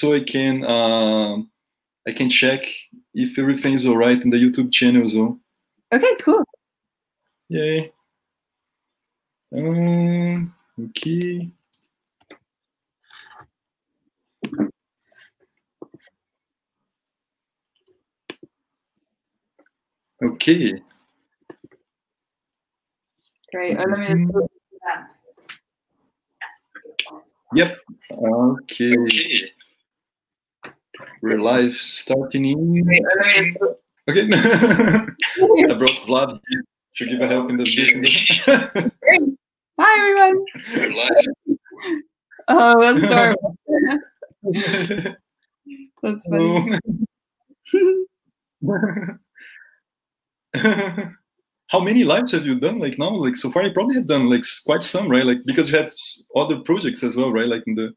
so I can um, I can check if everything's all right in the YouTube channel as well. Okay, cool. Yay. Um, okay. Okay. Great. Oh, let me just do that. Yep. Okay. We're live starting in. Great. Oh, let me just- Okay. I brought Vlad to give a help in the beginning. Hi, everyone. We're live. Oh, that's adorable. That's funny. Oh. How many lives have you done like now? Like so far, you probably have done like quite some, right? Like because you have other projects as well, right? Like in the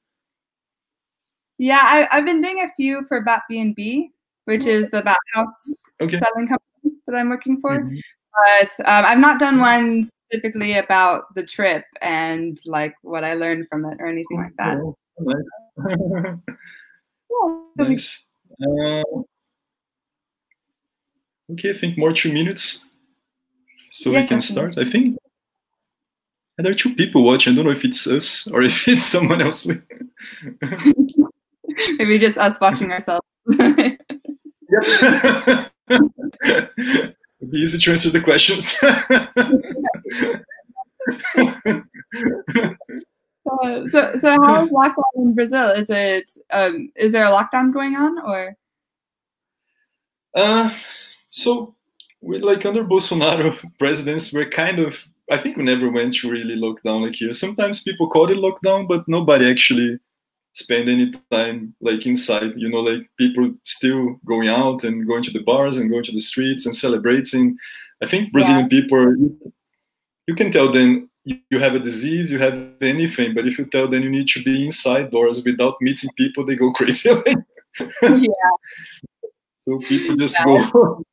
Yeah, I, I've been doing a few for BatBnB, which is the Bat House okay. selling company that I'm working for. Mhm. But um, I've not done one specifically about the trip and like what I learned from it or anything like that. Oh. Yeah, nice. Uh, okay, I think more two minutes, so Yeah, we can start. I think and there are two people watching. I don't know if it's us or if it's someone else. Maybe just us watching ourselves. Yep. It'd be easy to answer the questions. Uh, so, so how is lockdown in Brazil? Is it um, is there a lockdown going on or? uh, so, we like under Bolsonaro presidents, we're kind of. I think we never went to really lockdown like here. Sometimes people call it lockdown, but nobody actually spend any time like inside. You know, like people still going out and going to the bars and going to the streets and celebrating. I think Brazilian people you can tell them you have a disease, you have anything, but if you tell them you need to be inside doors without meeting people, they go crazy. yeah, so people just Yeah. go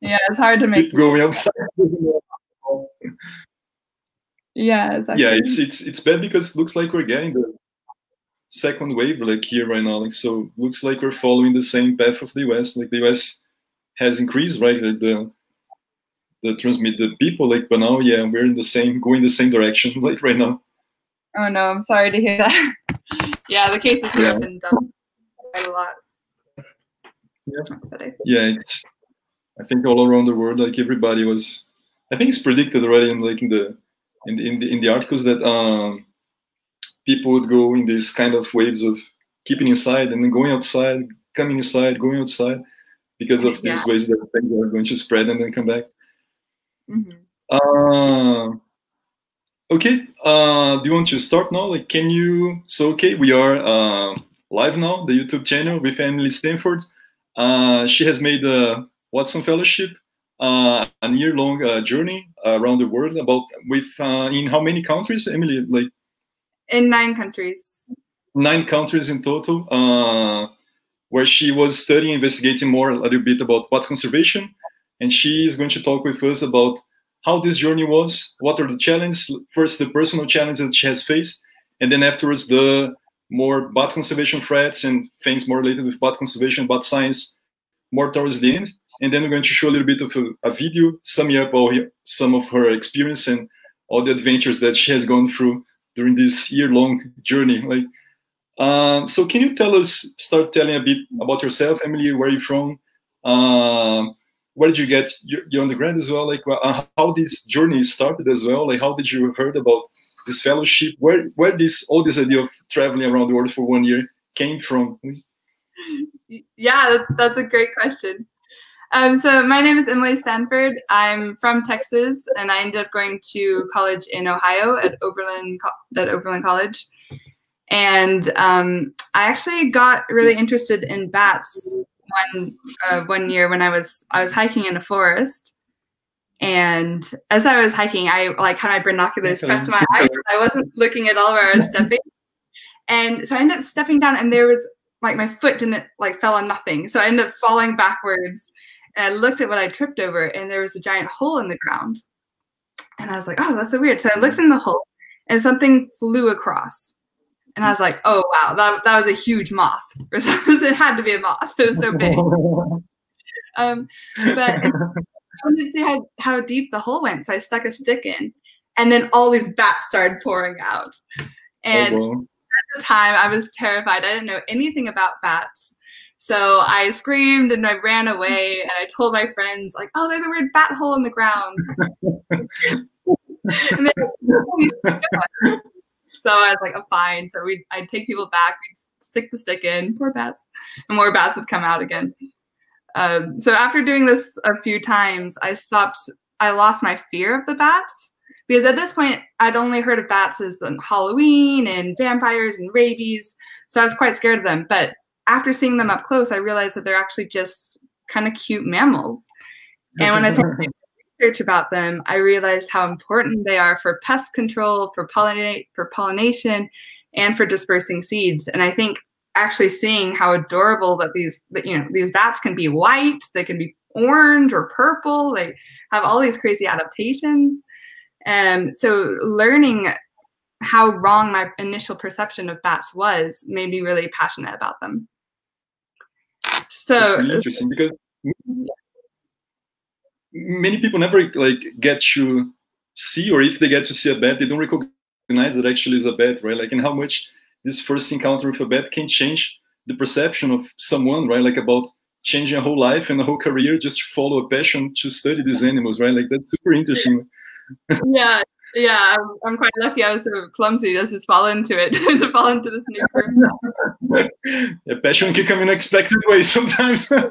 yeah, it's hard to make. going outside. Yeah, exactly. yeah, it's it's it's bad because it looks like we're getting the second wave like here right now. Like so, looks like we're following the same path of the US. Like the US has increased, right? Like the the transmit the people, like but now, yeah, we're in the same going the same direction, like right now. Oh no, I'm sorry to hear that. yeah, the cases here have Yeah. been done quite a lot. Yeah. Yeah, it's, I think all around the world, like everybody was. I think it's predicted already in like in the in the in the, in the articles that um, people would go in these kind of waves of keeping inside and then going outside, coming inside, going outside, because of these Yeah. ways that things are going to spread and then come back. Mhm. Uh, okay. Uh, do you want to start now? Like, can you? So, okay, we are uh, live now. The YouTube channel with Emily Stanford. Uh, she has made a Watson Fellowship, uh, a year-long uh, journey around the world. About with uh, in how many countries, Emily? Like In nine countries. nine countries in total. Uh, where she was studying, investigating more a little bit about pot conservation, and she is going to talk with us about how this journey was, what are the challenges, first the personal challenges that she has faced, and then afterwards the more bat conservation threats and things more related with bat conservation, bat science, more towards the end. And then we're going to show a little bit of a, a video summing up all some of her experience and all the adventures that she has gone through during this year-long journey. Like, um, so can you tell us, start telling a bit about yourself, Emily? Where are you from? Um, where did you get your, your undergrad as well? Like uh, how this journey started as well? Like how did you heard about this fellowship? Where where this all this idea of traveling around the world for one year came from? Yeah, that's, that's a great question. Um, so my name is Emily Stanford. I'm from Texas, and I ended up going to college in Ohio at Oberlin at Oberlin College. And um, I actually got really interested in bats one uh, one year when I was I was hiking in a forest. And as I was hiking, I like had my binoculars pressed to my eyes. I wasn't looking at all where I was stepping. And so I ended up stepping down, and there was like my foot didn't like fell on nothing. So I ended up falling backwards. And I looked at what I tripped over, and there was a giant hole in the ground. And I was like, oh, that's so weird. So I looked in the hole, and something flew across. And I was like, oh wow, that, that was a huge moth. it had to be a moth. It was so big. um, but I wanted to see how, how deep the hole went. So I stuck a stick in and then all these bats started pouring out. And oh, at the time I was terrified. I didn't know anything about bats. So I screamed and I ran away and I told my friends like, "Oh, there's a weird bat hole in the ground." so I was like, "Oh, fine." So we, I'd take people back, we'd stick the stick in, poor bats, and more bats would come out again. Um, so after doing this a few times, I stopped. I lost my fear of the bats because at this point I'd only heard of bats as Halloween and vampires and rabies, so I was quite scared of them. But after seeing them up close, I realized that they're actually just kind of cute mammals. And when I started research about them, I realized how important they are for pest control, for pollinate, for pollination, and for dispersing seeds. And I think actually seeing how adorable that these that, you know these bats can be white, they can be orange or purple, they have all these crazy adaptations. And so learning how wrong my initial perception of bats was made me really passionate about them. So it's really interesting because many people never like get to see, or if they get to see a bat, they don't recognize that actually is a bat, right? Like, and how much this first encounter with a bat can change the perception of someone, right? Like about changing a whole life and a whole career just to follow a passion to study these animals, right? Like that's super interesting. yeah, yeah, I'm, I'm, quite lucky. I was so clumsy just to fall into it, to fall into this new group. yeah, passion can come in unexpected ways sometimes. um,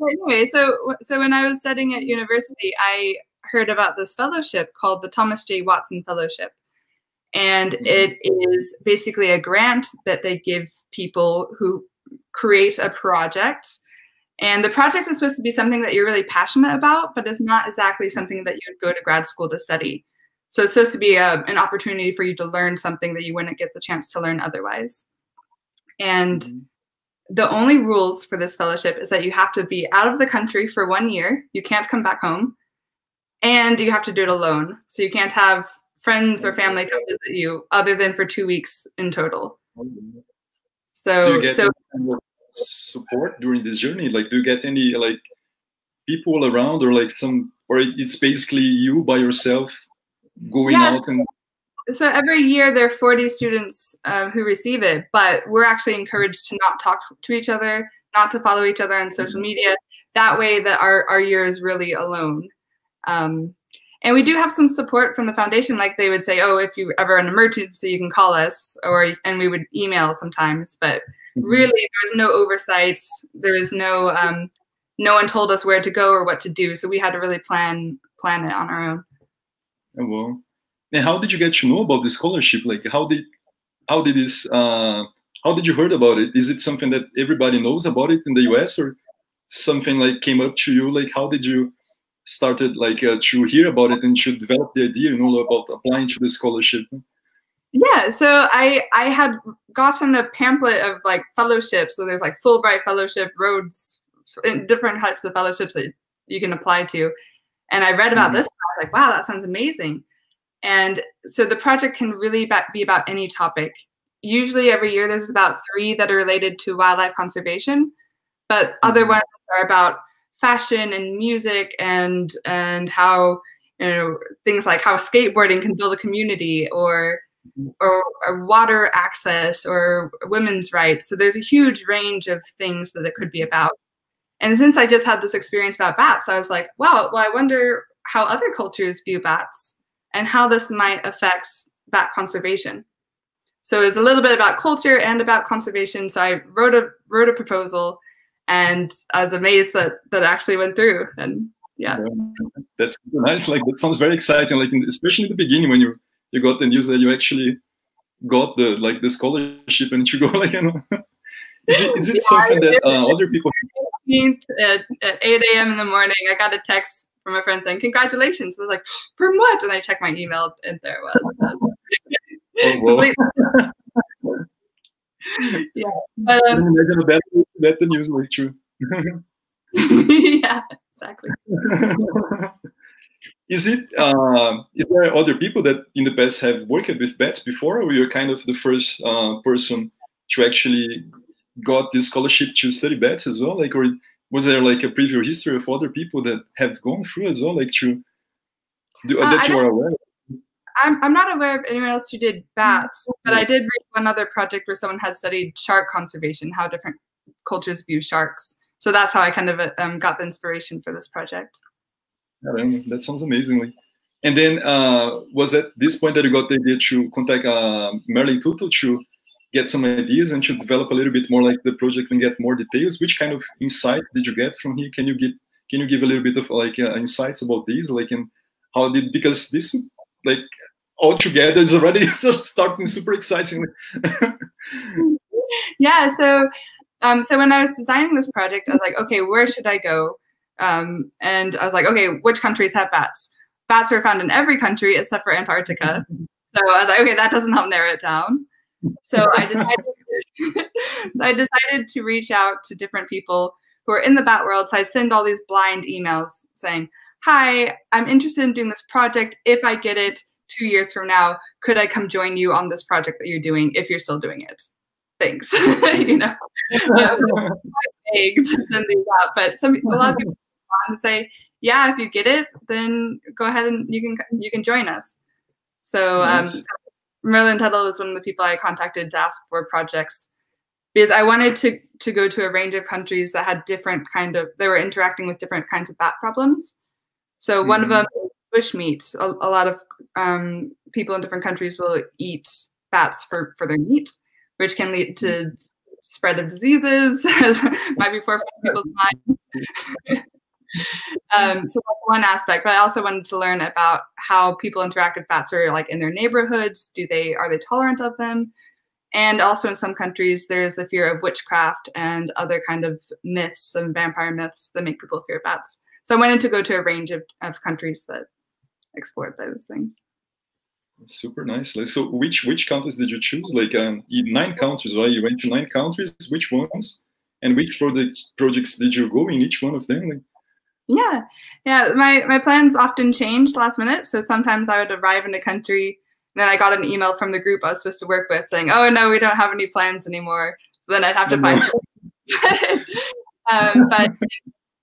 anyway, so so when I was studying at university, I heard about this fellowship called the Thomas J. Watson Fellowship, and mm-hmm. it is basically a grant that they give people who create a project and the project is supposed to be something that you're really passionate about, but it's not exactly something that you'd go to grad school to study. So it's supposed to be a, an opportunity for you to learn something that you wouldn't get the chance to learn otherwise. And mm-hmm. the only rules for this fellowship is that you have to be out of the country for one year. You can't come back home. And you have to do it alone. So you can't have friends or family come visit you other than for two weeks in total. So, so support during this journey? Like, do you get any like people around, or like some, or it's basically you by yourself going yes. out and? So every year there are 40 students um, who receive it, but we're actually encouraged to not talk to each other, not to follow each other on social mm-hmm. media. That way, that our our year is really alone. Um, and we do have some support from the foundation like they would say oh if you ever an emergency you can call us or and we would email sometimes but Mm-hmm. really there was no oversight. There was no um, no one told us where to go or what to do so we had to really plan plan it on our own. Oh, well. And how did you get to know about the scholarship? Like how did how did this uh, how did you heard about it? Is it something that everybody knows about it in the us or something like came up to you? Like how did you started like uh, to hear about it and to develop the idea you know about applying to the scholarship yeah, so I I had gotten a pamphlet of like fellowships. So there's like Fulbright fellowship, Rhodes, different types of fellowships that you can apply to. And I read about mm-hmm. this. I was like, wow, that sounds amazing. And so the project can really be about any topic. Usually every year there's about three that are related to wildlife conservation, but mm-hmm. other ones are about fashion and music and and how you know things like how skateboarding can build a community or or, or, water access or women's rights. So there's a huge range of things that it could be about. And since I just had this experience about bats, I was like, wow, well, I wonder how other cultures view bats and how this might affect bat conservation. So it was a little bit about culture and about conservation. So I wrote a wrote a proposal, and I was amazed that that actually went through. And yeah, that's nice. Like that sounds very exciting. Like in, especially in the beginning when you you got the news that you actually got the like the scholarship and you go like you know is it, is it yeah, something that uh, other people at, at 8 a.m in the morning i got a text from a friend saying congratulations i was like from what and i checked my email and there it was oh, yeah but, um, that, that the news was true yeah exactly is it uh, is there other people that in the past have worked with bats before, or you're kind of the first uh, person to actually got this scholarship to study bats as well? Like, or was there like a previous history of other people that have gone through as well, like to do, uh, that you are aware? Of? I'm, I'm not aware of anyone else who did bats, but I did read one other project where someone had studied shark conservation, how different cultures view sharks. So that's how I kind of um, got the inspiration for this project. that sounds amazingly. And then uh, was at this point that you got the idea to contact uh, Merlin Tuttle to get some ideas and to develop a little bit more like the project and get more details? Which kind of insight did you get from here? Can you get can you give a little bit of like uh, insights about these? Like and how did because this like all together is already starting super exciting. yeah. So um, so when I was designing this project, I was like, okay, where should I go? Um, and I was like, okay, which countries have bats? Bats are found in every country except for Antarctica. So I was like, okay, that doesn't help narrow it down. So I decided, so I decided to reach out to different people who are in the bat world. So I send all these blind emails saying, hi, I'm interested in doing this project. If I get it two years from now, could I come join you on this project that you're doing if you're still doing it? Thanks. you know, yeah, so vague to send these out, but some a lot of people want to say, yeah, if you get it, then go ahead and you can you can join us. So, um, so Merlin Tuttle is one of the people I contacted to ask for projects because I wanted to to go to a range of countries that had different kind of they were interacting with different kinds of bat problems. So mm-hmm. one of mm-hmm. them is bushmeat. A, a lot of um, people in different countries will eat bats for for their meat, which can lead to mm-hmm. spread of diseases. might be for people's minds. um, so that's one aspect. But I also wanted to learn about how people interact with bats or like in their neighborhoods. Do they are they tolerant of them? And also in some countries, there's the fear of witchcraft and other kind of myths and vampire myths that make people fear bats. So I wanted to go to a range of, of countries that explored those things. Super nice. So which which countries did you choose? Like um, nine countries, right? You went to nine countries. Which ones? And which project, projects did you go in each one of them? Yeah, yeah. My my plans often changed last minute. So sometimes I would arrive in a country, and then I got an email from the group I was supposed to work with saying, "Oh no, we don't have any plans anymore." So then I'd have to find. um, but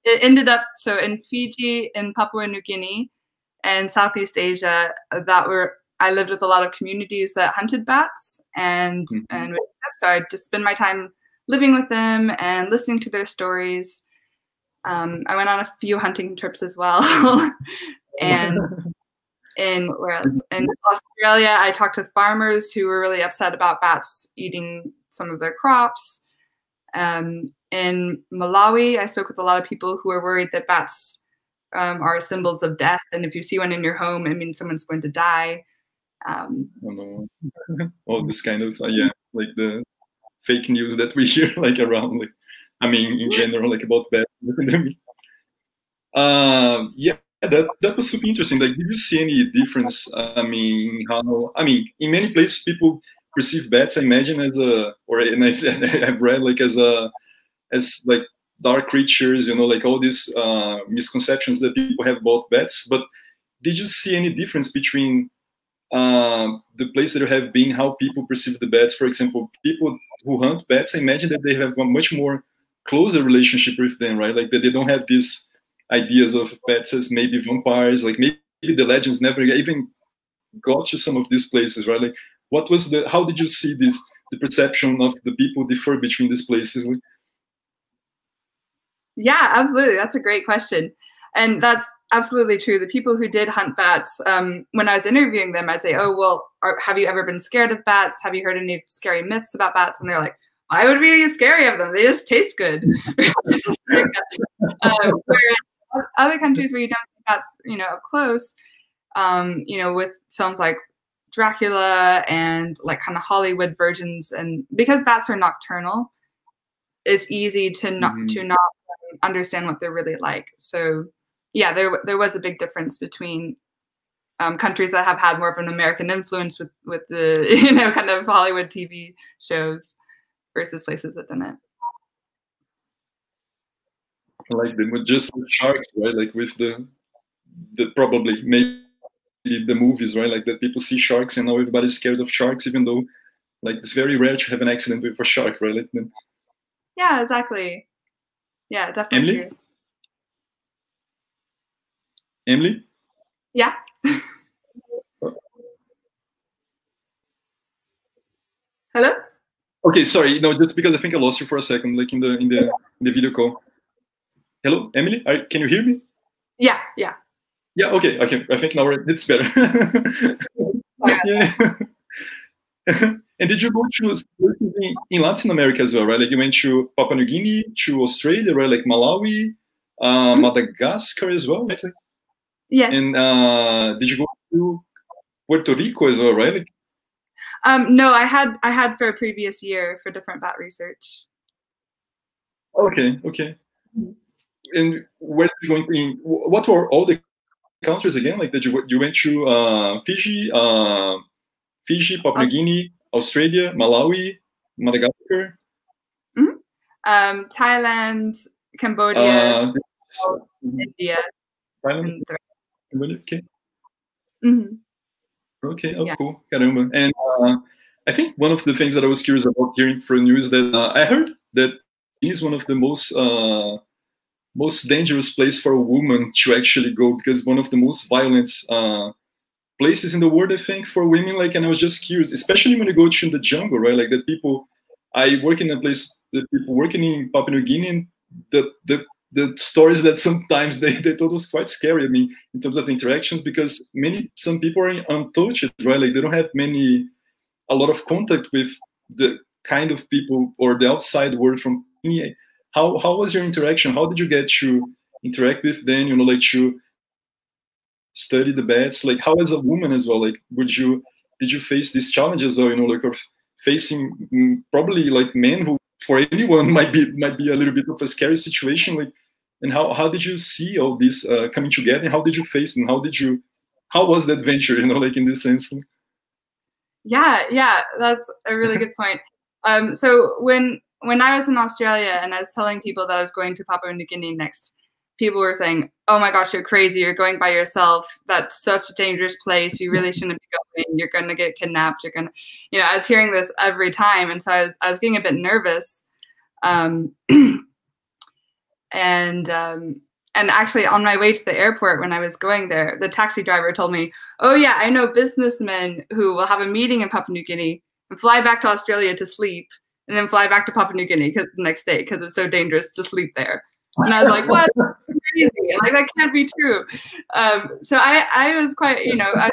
it ended up so in Fiji, in Papua New Guinea, and Southeast Asia. That were I lived with a lot of communities that hunted bats, and mm-hmm. and so I just spend my time living with them and listening to their stories um, I went on a few hunting trips as well. and in in Australia, I talked with farmers who were really upset about bats eating some of their crops. Um, in Malawi, I spoke with a lot of people who were worried that bats um, are symbols of death, and if you see one in your home, it means someone's going to die. Um, oh, no. All this kind of uh, yeah, like the fake news that we hear like around like I mean, in general, like about that. Um, yeah, that that was super interesting. Like, did you see any difference? I mean, how? I mean, in many places, people perceive bats. I imagine as a, or and I said I've read like as a, as like dark creatures. You know, like all these uh, misconceptions that people have about bats. But did you see any difference between uh, the place that you have been, how people perceive the bats? For example, people who hunt bats, I imagine that they have a much more closer relationship with them, right? Like that they don't have these ideas of bats as maybe vampires, like maybe the legends never even got to some of these places, right? Like what was the how did you see this the perception of the people differ between these places? Yeah, absolutely. That's a great question. And that's absolutely true. The people who did hunt bats, um, when I was interviewing them, I'd say, "Oh, well, are, have you ever been scared of bats? Have you heard any scary myths about bats?" And they're like, I would be scary of them. They just taste good. um, whereas other countries where you don't see bats, you know, up close, um, you know, with films like Dracula and like kind of Hollywood versions, and because bats are nocturnal, it's easy to not mm-hmm. to not understand what they're really like. So yeah, there there was a big difference between um, countries that have had more of an American influence with with the you know kind of Hollywood TV shows versus places that didn't. Like the just sharks, right? Like with the the probably maybe the movies, right? Like that people see sharks and now everybody's scared of sharks, even though like it's very rare to have an accident with a shark, right? Like, yeah, exactly. Yeah, definitely. Emily? Emily? Yeah. Hello? Okay, sorry. No, just because I think I lost you for a second, like in the in the in the video call. Hello, Emily. Are, can you hear me? Yeah, yeah. Yeah. Okay. Okay. I think now it's better. yeah. and did you go to in, in, Latin America as well, right? Like you went to Papua New Guinea, to Australia, right? Like Malawi, uh, mm -hmm. Madagascar as well, right? Yes. And uh, did you go to Puerto Rico as well, right? Like, um, no, I had I had for a previous year for different bat research. Okay, okay. And where did you go in? What were all the countries again? Like that you you went to uh, Fiji, uh, Fiji, Papua New. Guinea, Australia, Malawi, Madagascar. Mm -hmm. um, Thailand, Cambodia, uh, India. Thailand. Okay. Mm -hmm. Okay. Oh, yeah. cool. Caramba. And uh, I think one of the things that I was curious about hearing from you is that uh, I heard that it is one of the most uh, most dangerous place for a woman to actually go because one of the most violent uh, places in the world, I think, for women. Like, and I was just curious, especially when you go to the jungle, right? Like that people. I work in a place that people working in Papua New Guinea, and the the the stories that sometimes they, they told us quite scary. I mean, in terms of the interactions, because many some people are untouched, right? Like they don't have many a lot of contact with the kind of people or the outside world from how how was your interaction? How did you get to interact with them? You know, like to study the bats. Like how as a woman as well, like would you did you face these challenges or you know, like of facing mm, probably like men who for anyone might be might be a little bit of a scary situation like and how how did you see all this uh, coming together? And how did you face and how did you how was the adventure you know like in this sense? Yeah yeah that's a really good point. Um so when when i was in australia and i was telling people that i was going to papua new guinea next people were saying oh my gosh you're crazy. You're going by yourself. That's such a dangerous place. You really shouldn't be going. You're going to get kidnapped. You're going to you know i was hearing this every time. And so i was, I was getting a bit nervous. Um and um, and actually on my way to the airport when I was going there, the taxi driver told me, "Oh yeah, I know businessmen who will have a meeting in Papua New Guinea and fly back to Australia to sleep, and then fly back to Papua New Guinea the next day because it's so dangerous to sleep there." And I was like, "What? crazy! Like that can't be true." Um, so I I was quite you know I,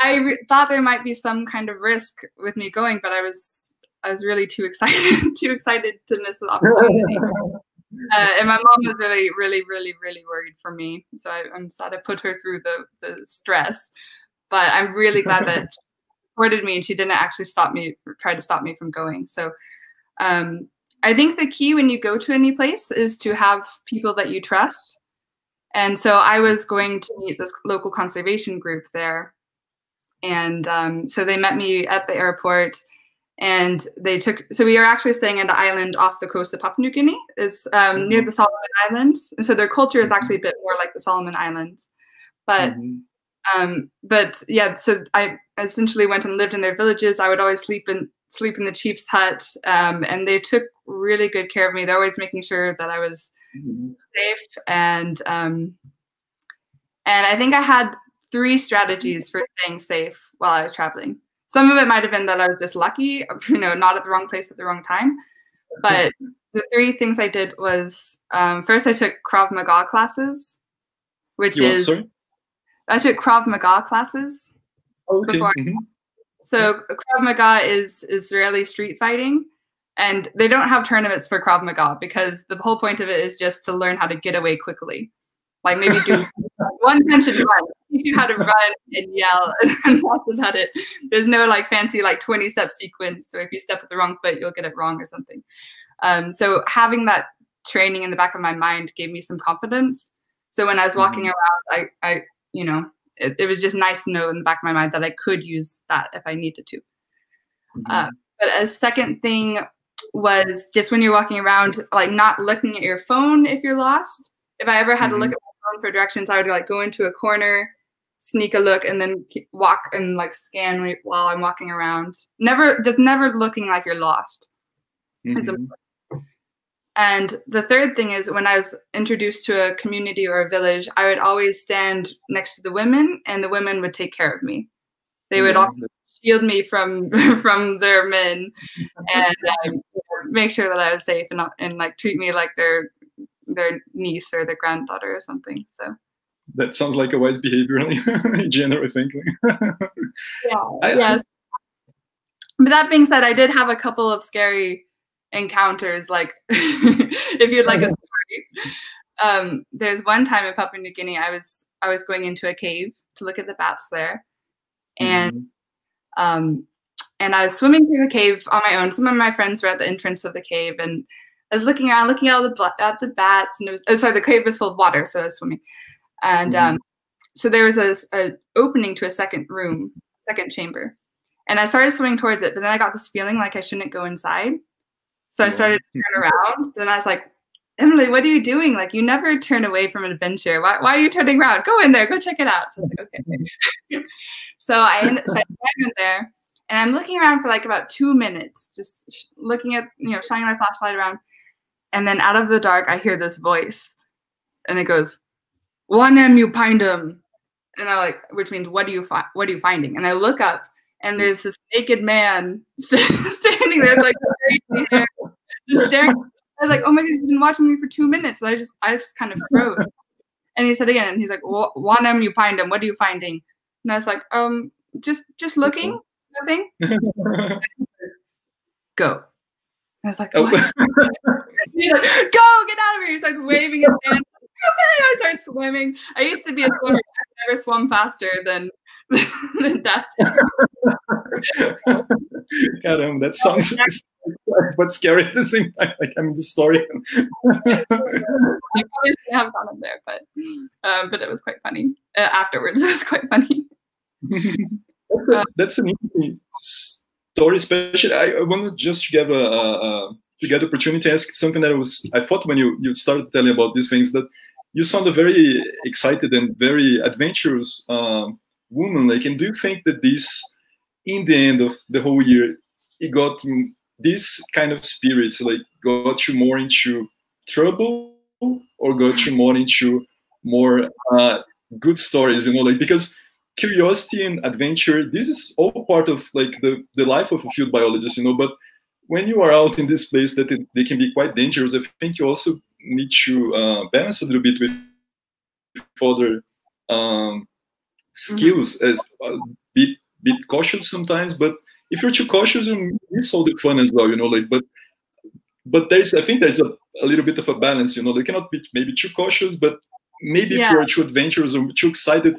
I thought there might be some kind of risk with me going, but I was I was really too excited too excited to miss the opportunity. Uh, and my mom was really, really, really, really worried for me. So I, am sad I put her through the, the stress. But I'm really glad that supported me and she didn't actually stop me, try to stop me from going. So um, I think the key when you go to any place is to have people that you trust. And so I was going to meet this local conservation group there. And um, so they met me at the airport and they took so we are actually staying at an island off the coast of Papua New Guinea. It's um, mm -hmm. near the Solomon Islands, so their culture is actually a bit more like the Solomon Islands. But mm -hmm. um, but yeah, so I essentially went and lived in their villages. I would always sleep in sleep in the chief's hut, um, and they took really good care of me. They're always making sure that I was mm -hmm. safe and um, and I think I had three strategies for staying safe while I was traveling some of it might have been that I was just lucky, you know, not at the wrong place at the wrong time. But the three things I did was um, first I took Krav Maga classes, which you is want, I took Krav Maga classes okay. before. Mm -hmm. So Krav Maga is Israeli street fighting, and they don't have tournaments for Krav Maga because the whole point of it is just to learn how to get away quickly. Like maybe do one punch and run. Teach you how to run and yell, and that's about it. There's no like fancy like 20 step sequence. So if you step with the wrong foot, you'll get it wrong or something. Um, so having that training in the back of my mind gave me some confidence. So when I was walking mm-hmm. around, I, I, you know, it, it, was just nice to know in the back of my mind that I could use that if I needed to. Mm-hmm. Uh, but a second thing was just when you're walking around, like not looking at your phone if you're lost. If I ever had mm-hmm. to look at my phone for directions, I would like go into a corner, sneak a look, and then walk and like scan while I'm walking around. Never, just never looking like you're lost. Mm-hmm. And the third thing is when I was introduced to a community or a village, I would always stand next to the women, and the women would take care of me. They would mm-hmm. shield me from from their men and uh, make sure that I was safe and and like treat me like their their niece or their granddaughter or something. So that sounds like a wise behavior in general thinking. yeah. I, yes. But that being said, I did have a couple of scary encounters. Like, if you'd like a story, um, there's one time in Papua New Guinea, I was I was going into a cave to look at the bats there, and mm-hmm. um, and I was swimming through the cave on my own. Some of my friends were at the entrance of the cave, and I was looking around, looking at all the at the bats, and it was oh, sorry, the cave was full of water, so I was swimming, and mm-hmm. um, so there was a, a, opening to a second room, second chamber, and I started swimming towards it, but then I got this feeling like I shouldn't go inside, so I started to turn around. Then I was like, Emily, what are you doing? Like you never turn away from an adventure. Why, why are you turning around? Go in there, go check it out. So I was like, okay. so I ended, so I in there and I'm looking around for like about two minutes, just looking at, you know, shining my flashlight around. And then out of the dark, I hear this voice, and it goes, "One M, you find him," and I like, which means, "What do you? What are you finding?" And I look up, and there's this naked man standing there, like hair, just staring. I was like, "Oh my god, he's been watching me for two minutes." And I just, I just kind of froze. And he said again, and he's like, "One M, you find him. What are you finding?" And I was like, "Um, just, just looking, nothing." Go. I was like, oh. He's like, go, get out of here. He like waving his hand. Okay, I start swimming. I used to be a swimmer. I've never swum faster than, than that. God, um, that sounds but scary at the same time. Like I'm the story. I probably shouldn't have gone up there, but um, but it was quite funny. Uh, afterwards, it was quite funny. That's, a, that's an interesting story, especially. I, I want to just give a, a, to get the opportunity to ask something that was I thought when you you started telling about these things that you sounded very excited and very adventurous um, woman. Like, and do you think that this, in the end of the whole year, it got this kind of spirit, like got you more into trouble or got you more into more uh, good stories? You know, like because curiosity and adventure, this is all part of like the the life of a field biologist. You know, but when you are out in this place that it, they can be quite dangerous, I think you also need to uh, balance a little bit with other um, skills mm-hmm. as a bit bit cautious sometimes. But if you're too cautious, you miss all the fun as well, you know. Like, but but there's I think there's a, a little bit of a balance, you know. They cannot be maybe too cautious, but maybe yeah. if you're too adventurous or too excited,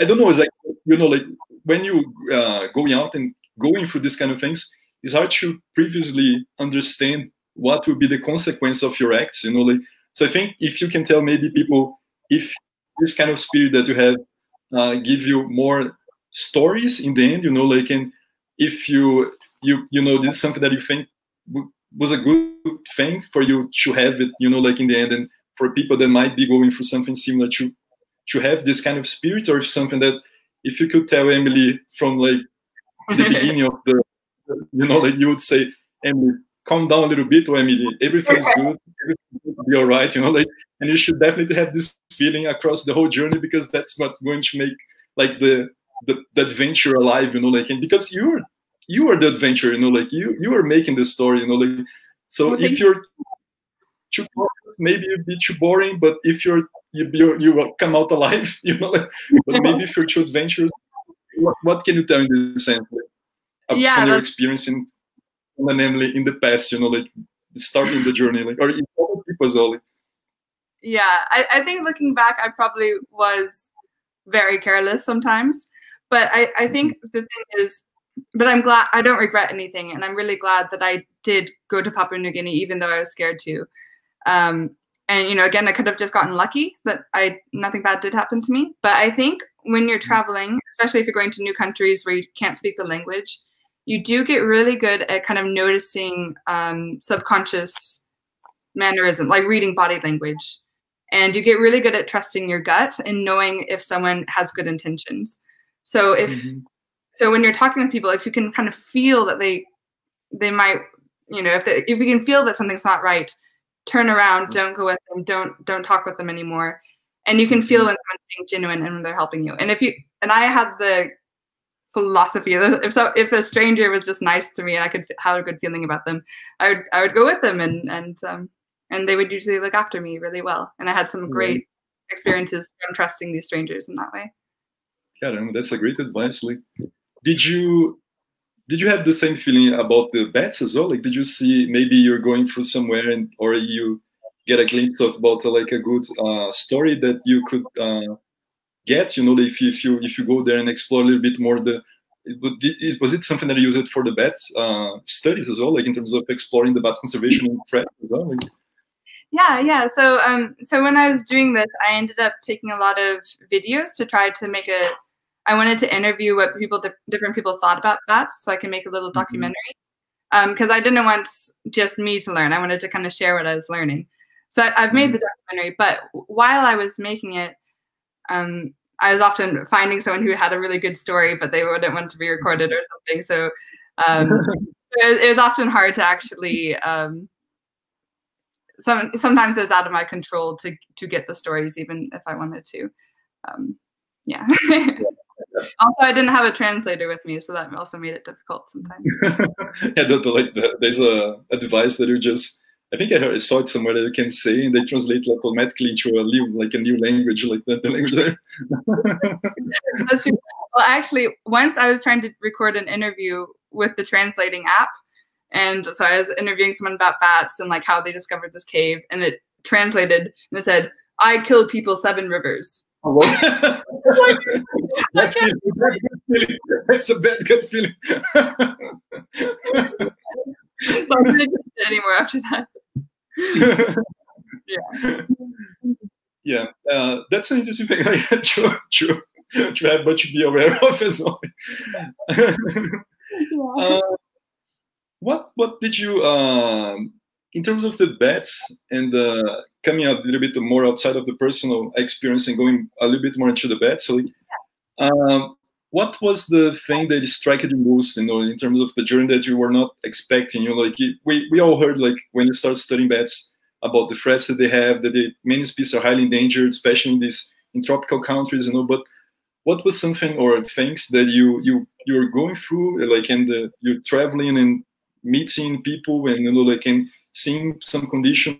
I don't know. It's like you know, like when you uh, going out and going through these kind of things it's hard to previously understand what will be the consequence of your acts you know like so i think if you can tell maybe people if this kind of spirit that you have uh, give you more stories in the end you know like and if you you you know this is something that you think was a good thing for you to have it you know like in the end and for people that might be going through something similar to to have this kind of spirit or if something that if you could tell emily from like the beginning of the you know, like you would say, Emily, calm down a little bit, or Emily, everything's good, everything will be all right, you know, like, and you should definitely have this feeling across the whole journey because that's what's going to make like the the, the adventure alive, you know, like, and because you're you are the adventure, you know, like you you are making the story, you know, like, so if you're too maybe it'd be too boring, but if you're you you, you will come out alive, you know, but maybe future adventurous, what, what can you tell in this sense? Like, yeah, from your experience in namely in the past, you know, like starting the journey, like or people. Yeah, I, I think looking back, I probably was very careless sometimes. But I, I think mm-hmm. the thing is, but I'm glad I don't regret anything, and I'm really glad that I did go to Papua New Guinea, even though I was scared to. Um, and you know, again, I could have just gotten lucky that I nothing bad did happen to me. But I think when you're traveling, especially if you're going to new countries where you can't speak the language, you do get really good at kind of noticing um, subconscious mannerism, like reading body language. and you get really good at trusting your gut and knowing if someone has good intentions. So if mm-hmm. so when you're talking with people, if you can kind of feel that they they might, you know, if they, if you can feel that something's not right, turn around, don't go with them, don't don't talk with them anymore. And you can feel mm-hmm. when someone's being genuine and when they're helping you. And if you and I had the philosophy that if so if a stranger was just nice to me and I could have a good feeling about them, I would I would go with them and and um, and they would usually look after me really well. And I had some great experiences from trusting these strangers in that way. Yeah, that's a great advice. Like, did you did you have the same feeling about the bats as well? Like, did you see maybe you're going through somewhere and or you get a glimpse of about uh, like a good uh, story that you could uh, get? You know, if you, if you if you go there and explore a little bit more the it, was it something that you used for the bat uh, studies as well, like in terms of exploring the bat conservation threat as well? Like, yeah, yeah. So, um, so when I was doing this, I ended up taking a lot of videos to try to make a. I wanted to interview what people, different people thought about bats, so I can make a little mm-hmm. documentary. Because um, I didn't want just me to learn. I wanted to kind of share what I was learning. So I, have made mm-hmm. the documentary, but while I was making it, um, I was often finding someone who had a really good story, but they wouldn't want to be recorded or something. So um, it, it, was often hard to actually um, some sometimes it's out of my control to to get the stories even if I wanted to. Um, yeah. also, I didn't have a translator with me, so that also made it difficult sometimes. yeah, the, the, like the, there's a, a device that you just I think I, heard, I saw it somewhere that you can say, and they translate like automatically into a new, like a new language, like the, the language there. Well, actually, once I was trying to record an interview with the translating app, and so I was interviewing someone about bats and like how they discovered this cave, and it translated and it said, "I killed people seven rivers." Well. that's, that's a bad gut feeling. so I didn't do it anymore after that. yeah. Yeah, uh, that's an interesting thing. Like, to, to, to have, but to be aware of as well. yeah. uh, what what did you um, in terms of the bets and uh, coming a little bit more outside of the personal experience and going a little bit more into the bets so um, what was the thing that struck you most you know in terms of the journey that you were not expecting? You know like we, we all heard like when you start studying bets about the threats that they have that the many species are highly endangered especially in these in tropical countries you know but what was something or things that you you you're going through like and the, you're traveling and meeting people and you know like and seeing some conditions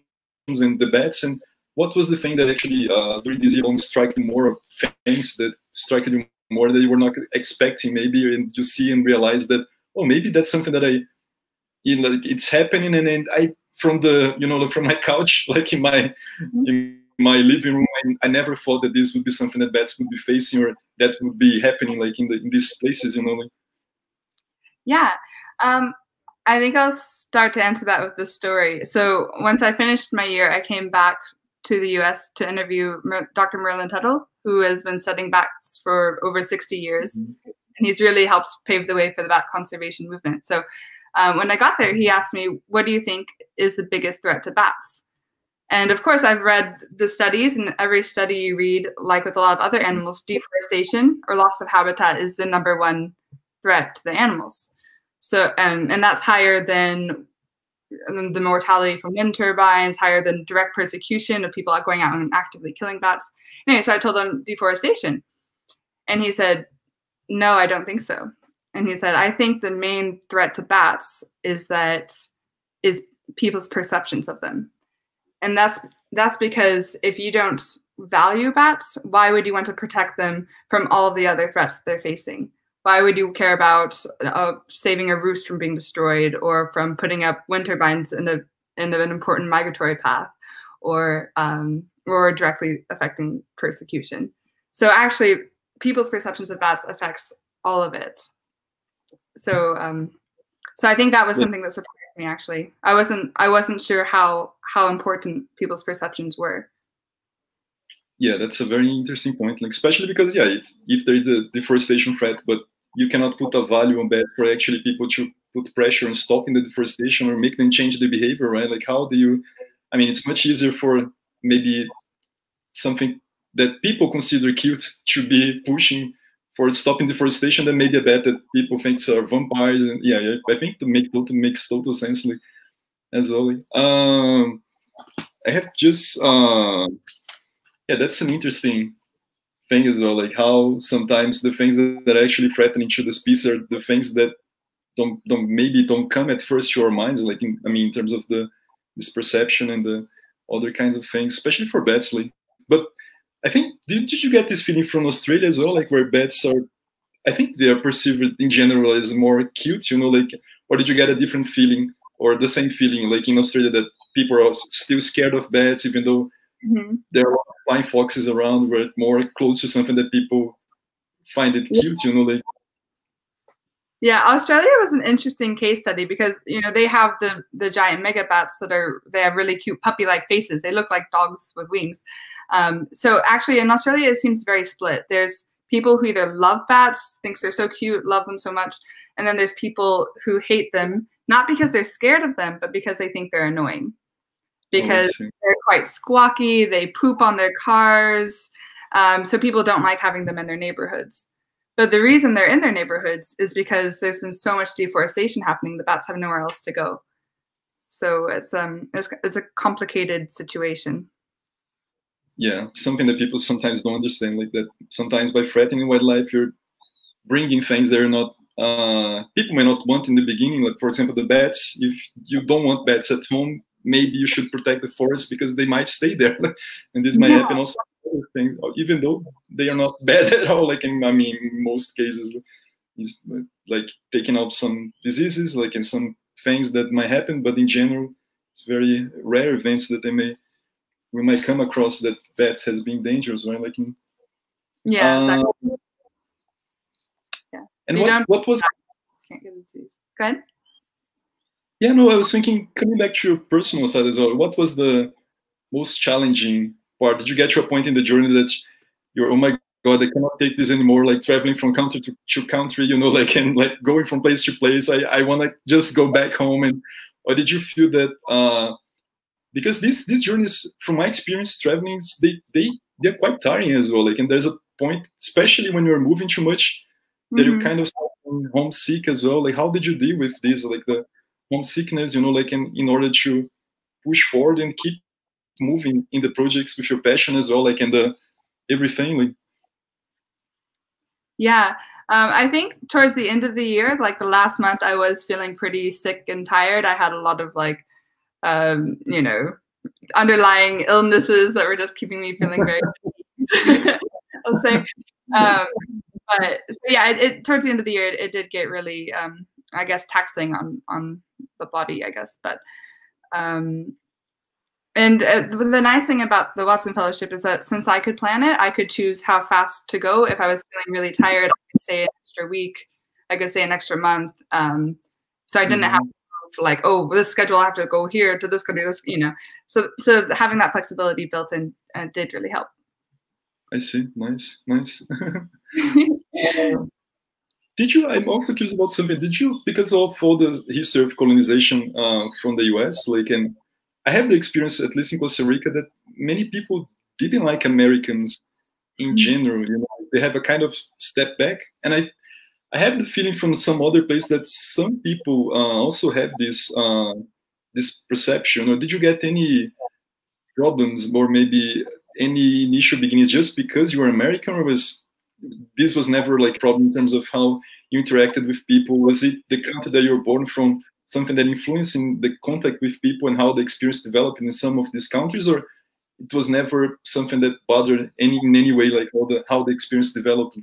and the bets and what was the thing that actually uh, during this year long struck you more things that struck you more that you were not expecting maybe and you see and realize that oh maybe that's something that I you know like it's happening and, and I from the you know from my couch like in my mm-hmm. in my living room I, I, never thought that this would be something that bats would be facing or that would be happening like in the in these places you know like. yeah um I think I'll start to answer that with this story. So once I finished my year, I came back to the US to interview Dr. Merlin Tuttle, who has been studying bats for over 60 years. Mm-hmm. And he's really helped pave the way for the bat conservation movement. So um, when I got there, he asked me, What do you think is the biggest threat to bats? And of course, I've read the studies, and every study you read, like with a lot of other animals, deforestation or loss of habitat is the number one threat to the animals. So, and, and that's higher than the mortality from wind turbines, higher than direct persecution of people going out and actively killing bats. Anyway, so I told him deforestation. And he said, No, I don't think so. And he said, I think the main threat to bats is that is people's perceptions of them. And that's that's because if you don't value bats, why would you want to protect them from all of the other threats they're facing? Why would you care about uh, saving a roost from being destroyed or from putting up wind turbines in, a, in an important migratory path or, um, or directly affecting persecution? So actually, people's perceptions of bats affects all of it. So, um, so I think that was something that surprised me. Actually, I wasn't I wasn't sure how how important people's perceptions were yeah that's a very interesting point like especially because yeah if, if there is a deforestation threat but you cannot put a value on that for actually people to put pressure on stopping the deforestation or make them change their behavior right like how do you i mean it's much easier for maybe something that people consider cute to be pushing for stopping deforestation than maybe a bet that people think are vampires. And yeah, I think to make total makes total sense like, as well. Um, I have just uh, yeah, that's an interesting thing as well. Like how sometimes the things that, are actually threatening to the species are the things that don't don't maybe don't come at first to our minds. Like in, I mean, in terms of the this perception and the other kinds of things, especially for bats. Like, but I think did, did you get this feeling from Australia as well, like where bats are? I think they are perceived in general as more cute, you know, like, or did you get a different feeling or the same feeling, like in Australia, that people are still scared of bats, even though mm-hmm. there are flying foxes around, where it's more close to something that people find it cute, you know, like. Yeah, Australia was an interesting case study because you know they have the the giant megabats that are they have really cute puppy-like faces. They look like dogs with wings, um, so actually, in Australia, it seems very split. There's people who either love bats, thinks they're so cute, love them so much, and then there's people who hate them not because they're scared of them, but because they think they're annoying. Because oh, they're quite squawky, they poop on their cars, um, so people don't like having them in their neighborhoods. But the reason they're in their neighborhoods is because there's been so much deforestation happening. The bats have nowhere else to go. So it's um it's, it's a complicated situation yeah something that people sometimes don't understand like that sometimes by threatening wildlife you're bringing things that are not uh, people may not want in the beginning like for example the bats if you don't want bats at home maybe you should protect the forest because they might stay there and this might yeah. happen also things even though they are not bad at all like in i mean most cases is like taking out some diseases like in some things that might happen but in general it's very rare events that they may we might come across that that has been dangerous, right? Like in, yeah, uh, exactly. Yeah. And what, what was can't get the disease. Go ahead. Yeah, no, I was thinking coming back to your personal side as well. What was the most challenging part? Did you get to a point in the journey that you're, oh my god, I cannot take this anymore? Like traveling from country to, to country, you know, like and like going from place to place. I, I want to just go back home. And or did you feel that uh, because these these journeys, from my experience traveling, they they they're quite tiring as well. Like, and there's a point, especially when you're moving too much, that mm-hmm. you kind of homesick as well. Like, how did you deal with this? Like the homesickness, you know, like in, in order to push forward and keep moving in the projects with your passion as well, like and the everything. Like, yeah. Um, I think towards the end of the year, like the last month, I was feeling pretty sick and tired. I had a lot of like um, you know, underlying illnesses that were just keeping me feeling very. I'll say, um, but so yeah, it, it, towards the end of the year, it, it did get really, um, I guess, taxing on on the body, I guess, but. Um, and uh, the nice thing about the Watson Fellowship is that since I could plan it, I could choose how fast to go. If I was feeling really tired, I could say an extra week. I could say an extra month. Um, so I didn't mm-hmm. have like, oh, this schedule I have to go here to this country, this, you know. So so having that flexibility built in uh, did really help. I see. Nice, nice. did you? I'm also curious about something. Did you, because of all the history of colonization uh, from the U.S., like, and I have the experience, at least in Costa Rica, that many people didn't like Americans in mm-hmm. general. You know, they have a kind of step back, and I I have the feeling from some other place that some people uh, also have this uh, this perception. Or did you get any problems, or maybe any initial beginnings, just because you were American, or was this was never like a problem in terms of how you interacted with people? Was it the country that you were born from something that influenced in the contact with people and how the experience developed in some of these countries, or it was never something that bothered any in any way, like how the how the experience developed?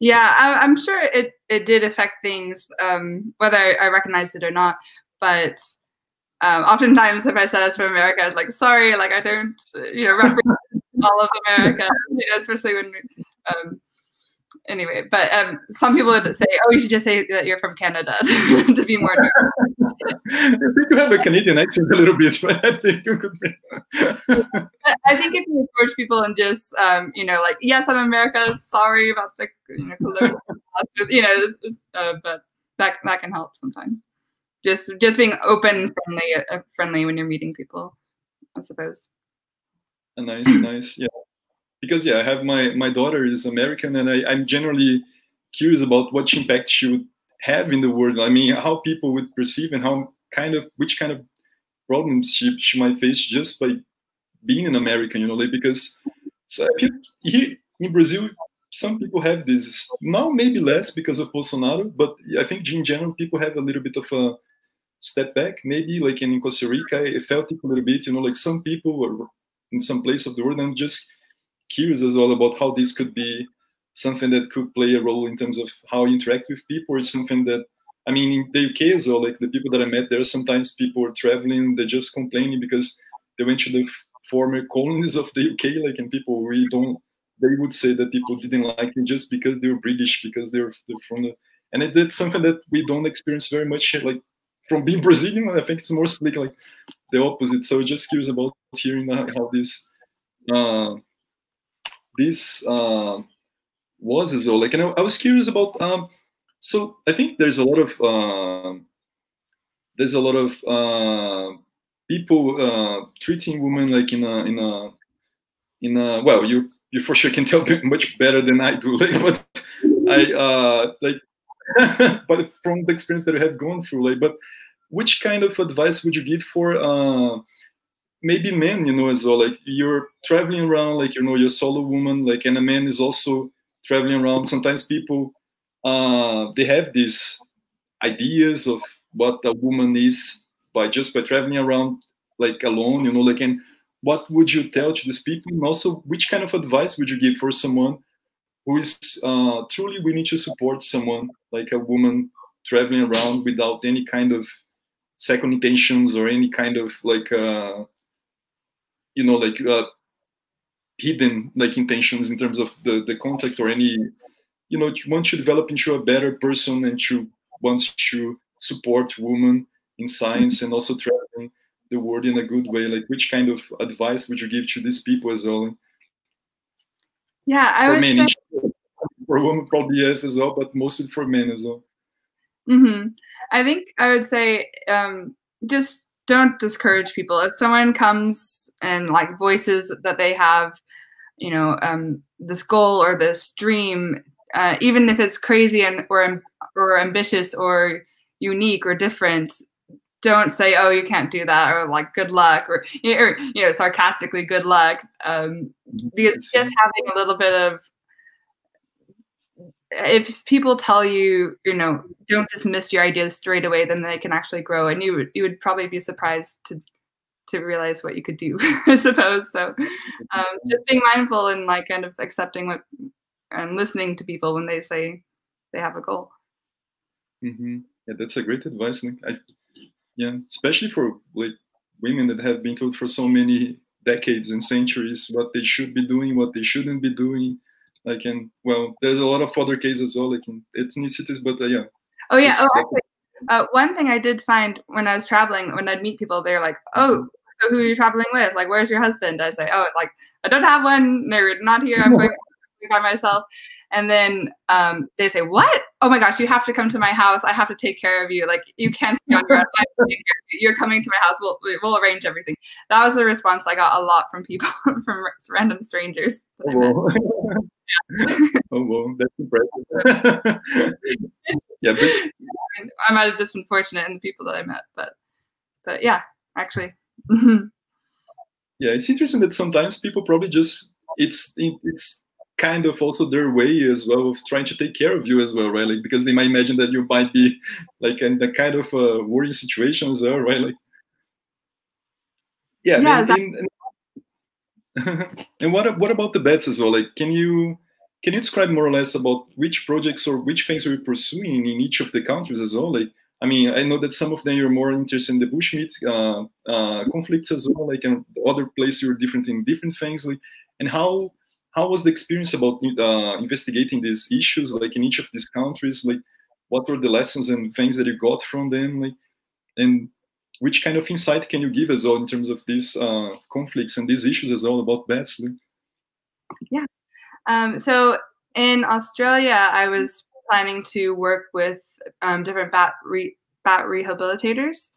Yeah, I, am sure it, it did affect things, um, whether I recognized it or not. But um, oftentimes, if I said I was from America, I was like, sorry, like I don't, you know, represent all of America, you know, especially when um, anyway, but um, some people would say, "Oh, you should just say that you're from Canada to be more." I think you have a Canadian accent a little bit, but I think you could. I think if you approach people and just, um, you know, like, "Yes, I'm America. Sorry about the, you know, you know, just, just, uh, but that that can help sometimes. Just just being open, friendly, uh, friendly when you're meeting people, I suppose. Nice, nice, yeah. Because yeah, I have my my daughter is American, and I, I'm generally curious about what impact she would have in the world. I mean, how people would perceive and how kind of which kind of problems she, she might face just by being an American, you know, like because so here in Brazil, some people have this now maybe less because of Bolsonaro, but I think in general people have a little bit of a step back. Maybe like in Costa Rica, I felt it a little bit, you know, like some people were in some place of the world. I'm just curious as well about how this could be something that could play a role in terms of how you interact with people, or something that I mean, in the UK as well, like the people that I met there, sometimes people are traveling, they're just complaining because they went to the former colonies of the UK, like, and people really don't, they would say that people didn't like it just because they were British, because they're, they're from the, and it, it's something that we don't experience very much, like, from being Brazilian, I think it's mostly like the opposite. So just curious about hearing how this, uh, this uh, was as well. Like, and I, I was curious about, um, so I think there's a lot of uh, there's a lot of uh, people uh, treating women like in a in a in a well you you for sure can tell much better than I do like but I uh, like but from the experience that I have gone through like but which kind of advice would you give for uh, maybe men you know as well? Like you're traveling around like you know you're a solo woman like and a man is also traveling around. Sometimes people uh, they have these ideas of what a woman is by just by traveling around like alone you know like and what would you tell to these people? And also which kind of advice would you give for someone who is uh, truly willing to support someone like a woman traveling around without any kind of second intentions or any kind of like uh, you know like uh, hidden like intentions in terms of the the contact or any you know want to develop into a better person and to wants to support women in science and also traveling the world in a good way. Like which kind of advice would you give to these people as well? Yeah i for would men, say for women probably yes as well but mostly for men as well mm-hmm. i think i would say um, just don't discourage people. If someone comes and like voices that they have you know um, this goal or this dream uh, even if it's crazy and or or ambitious or unique or different don't say oh you can't do that or like good luck or, or you know sarcastically good luck um, because just having a little bit of if people tell you you know don't dismiss your ideas straight away then they can actually grow and you would you would probably be surprised to to realize what you could do i suppose so um, just being mindful and like kind of accepting what and listening to people when they say they have a goal. Mm-hmm. Yeah, that's a great advice. I, yeah, especially for like women that have been told for so many decades and centuries what they should be doing, what they shouldn't be doing. Like, and well, there's a lot of other cases as well, like in ethnicities, but uh, yeah. Oh yeah. Oh, actually, uh, one thing I did find when I was traveling, when I'd meet people, they're like, "Oh, so who are you traveling with? Like, where's your husband?" I say, "Oh, like I don't have one. They're not here. I'm going by myself. And then um, they say, "What? Oh my gosh, you have to come to my house. I have to take care of you. Like you can't be on your own. You. You're coming to my house. We'll we'll arrange everything." That was the response I got a lot from people, from random strangers. Oh, well. that's impressive. yeah, but... I might have just been fortunate in the people that I met, but but yeah, actually. yeah, it's interesting that sometimes people probably just it's it's kind of also their way as well of trying to take care of you as well, right? Like because they might imagine that you might be like in the kind of uh, worry situation as well, right? Like yeah, yeah and, exactly. and, and what what about the bets as well? Like, can you can you describe more or less about which projects or which things are you pursuing in each of the countries as well? Like, I mean, I know that some of them you're more interested in the bushmeat uh, uh, conflicts as well, like, and other places you're different in different things. Like, and how how was the experience about uh, investigating these issues like in each of these countries like what were the lessons and things that you got from them like and which kind of insight can you give us well in terms of these uh, conflicts and these issues as well about bats yeah um, so in australia i was planning to work with um, different bat, re bat rehabilitators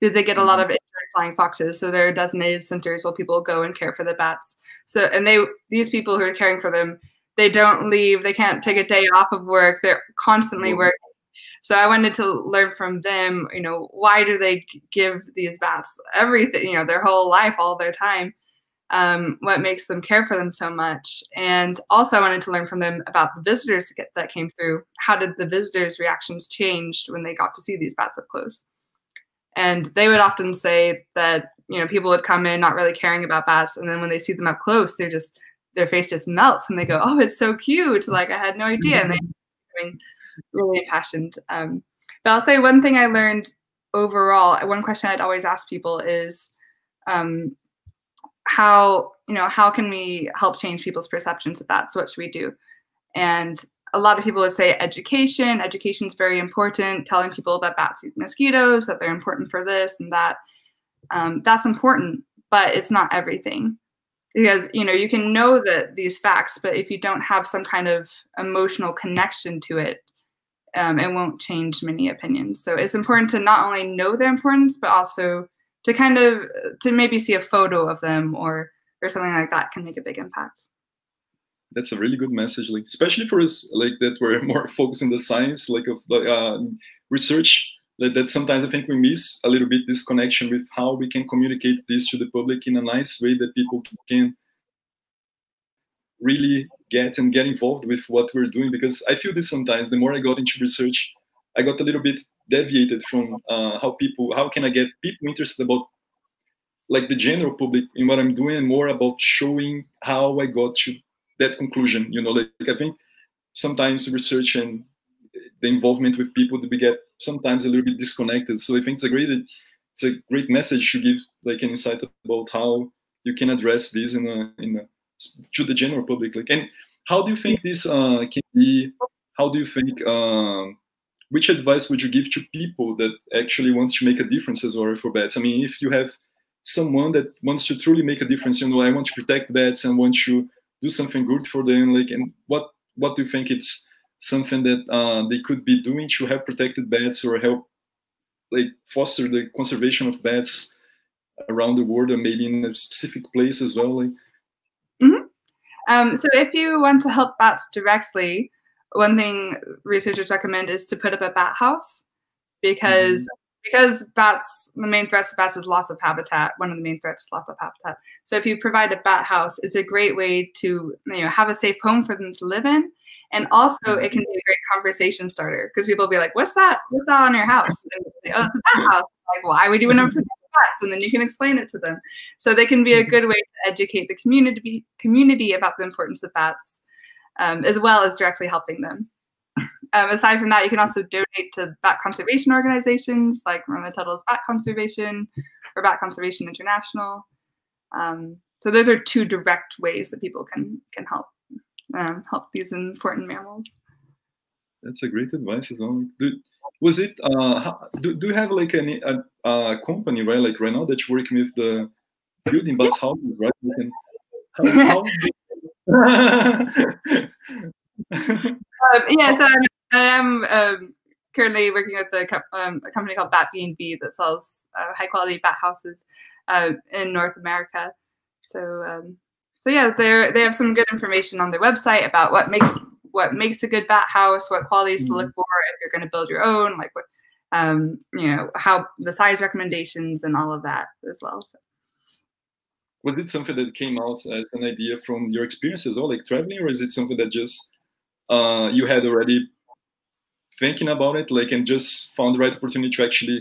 because they get a lot mm-hmm. of flying foxes. So there are designated centers where people go and care for the bats. So and they these people who are caring for them, they don't leave. They can't take a day off of work. They're constantly mm-hmm. working. So I wanted to learn from them. You know, why do they give these bats everything? You know, their whole life, all their time. Um, what makes them care for them so much. And also, I wanted to learn from them about the visitors that came through. How did the visitors' reactions change when they got to see these bats up close? And they would often say that you know people would come in not really caring about bats, and then when they see them up close, they're just their face just melts, and they go, "Oh, it's so cute!" Like I had no idea, and they becoming really impassioned. Um, but I'll say one thing I learned overall. One question I'd always ask people is, um, how you know how can we help change people's perceptions of that? So what should we do? And a lot of people would say education. Education is very important. Telling people that bats eat mosquitoes, that they're important for this and that. Um, that's important, but it's not everything. Because you know you can know that these facts, but if you don't have some kind of emotional connection to it, um, it won't change many opinions. So it's important to not only know their importance, but also to kind of to maybe see a photo of them or or something like that can make a big impact. That's a really good message like especially for us like that we're more focused on the science like of the uh, research like that sometimes i think we miss a little bit this connection with how we can communicate this to the public in a nice way that people can really get and get involved with what we're doing because i feel this sometimes the more i got into research i got a little bit deviated from uh, how people how can i get people interested about like the general public in what i'm doing more about showing how i got to that conclusion. You know, like, I think sometimes research and the involvement with people that we get sometimes a little bit disconnected. So I think it's a great it's a great message to give like an insight about how you can address this in a in a, to the general public. Like, and how do you think this uh, can be? How do you think? Um, which advice would you give to people that actually wants to make a difference as well for bats? I mean, if you have someone that wants to truly make a difference, you know, I want to protect bats and want to do something good for them like and what what do you think it's something that uh, they could be doing to help protected bats or help like foster the conservation of bats around the world or maybe in a specific place as well like mm -hmm. um, so if you want to help bats directly one thing researchers recommend is to put up a bat house because mm -hmm because bats, the main threat to bats is loss of habitat. One of the main threats is loss of habitat. So if you provide a bat house, it's a great way to you know have a safe home for them to live in, and also it can be a great conversation starter because people will be like, "What's that? What's that on your house?" And say, "Oh, it's a bat house." Like, why would you want to? And then you can explain it to them. So they can be a good way to educate the community community about the importance of bats, um, as well as directly helping them. Um, aside from that, you can also donate to bat conservation organizations like Merlin Tuttle's Bat Conservation or Bat Conservation International. Um, so those are two direct ways that people can can help um, help these important mammals. That's a great advice as well. Do, was it? Uh, do, do you have like any a, a company right, like right now that you're working with the building but houses, right? How, how um, yes, um, I am um, currently working with a, um, a, company called BatBnB that sells uh, high quality bat houses uh, in North America. So, um, so yeah, they they have some good information on their website about what makes what makes a good bat house, what qualities mm-hmm. to look mm-hmm. for if you're going to build your own, like what um, you know how the size recommendations and all of that as well. So. Was it something that came out as an idea from your experience as well, like traveling, or is it something that just uh, you had already thinking about it, like, and just found the right opportunity to actually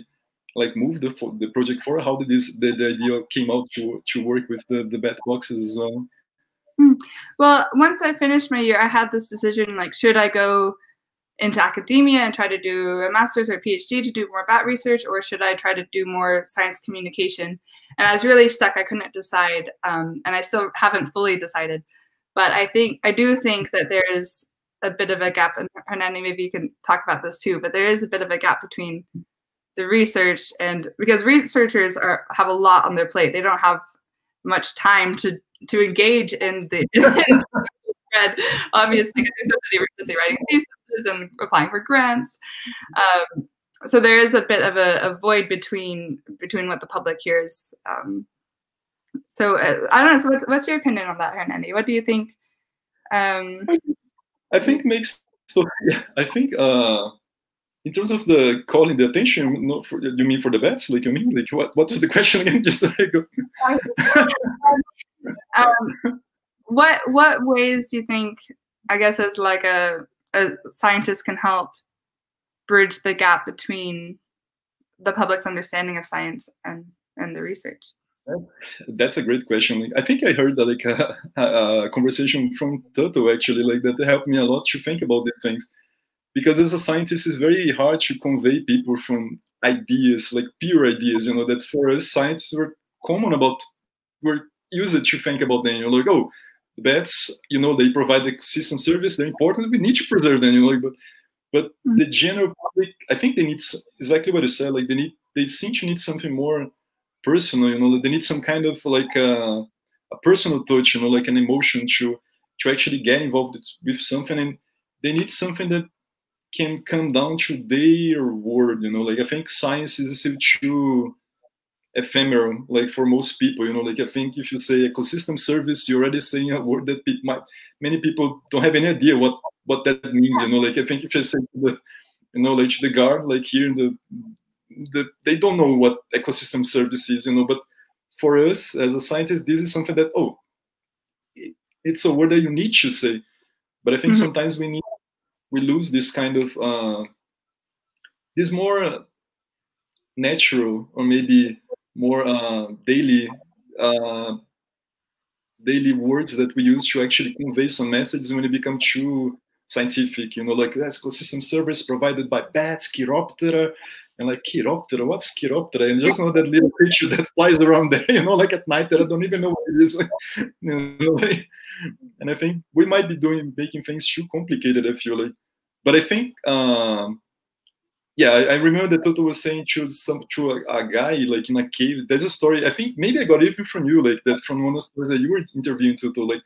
like move the the project forward? How did this the, the idea came out to to work with the the bat boxes as well? Hmm. Well, once I finished my year, I had this decision like, should I go into academia and try to do a master's or PhD to do more bat research, or should I try to do more science communication? And I was really stuck. I couldn't decide, um, and I still haven't fully decided. But I think I do think that there is a bit of a gap, and Hernani, maybe you can talk about this too, but there is a bit of a gap between the research and because researchers are have a lot on their plate. They don't have much time to to engage in the obviously, because they're so busy writing and applying for grants. Um, so there is a bit of a, a, void between between what the public hears. Um, so uh, I don't know. So what's, what's your opinion on that, Hernani? What do you think? Um, I think makes so. Yeah, I think uh, in terms of the calling the attention, not for, you mean for the bets? Like you mean like what? What was the question again? Just so like um, what what ways do you think? I guess as like a a scientist can help bridge the gap between the public's understanding of science and and the research. That's a great question. I think I heard like a, a conversation from Toto actually, like that helped me a lot to think about these things. Because as a scientist, it's very hard to convey people from ideas, like pure ideas, you know, that for us scientists were common about, were used to think about them. You're like, oh, bats, you know, they provide the system service, they're important, we need to preserve them, you know, but but mm-hmm. the general public, I think they need exactly what you said, like they need they seem to need something more personal you know they need some kind of like a, a personal touch you know like an emotion to to actually get involved with something and they need something that can come down to their world. you know like i think science is still too ephemeral like for most people you know like i think if you say ecosystem service you're already saying a word that people might many people don't have any idea what what that means you know like i think if you say the you know like to the guard like here in the the, they don't know what ecosystem service is, you know. But for us as a scientist, this is something that oh, it's a word that you need to say. But I think mm-hmm. sometimes we need we lose this kind of uh, this more natural or maybe more uh, daily uh, daily words that we use to actually convey some messages when it become too scientific, you know, like ecosystem service provided by bats, Chiroptera, and like Chiroptera, what's Chiroptera? And just know that little creature that flies around there, you know, like at night that I don't even know what it is. you know, like, and I think we might be doing making things too complicated, I feel like. But I think um, yeah, I, I, remember that Toto was saying to some to a, a, guy like in a cave. There's a story. I think maybe I got it from you, like that from one of the stories that you were interviewing Toto, like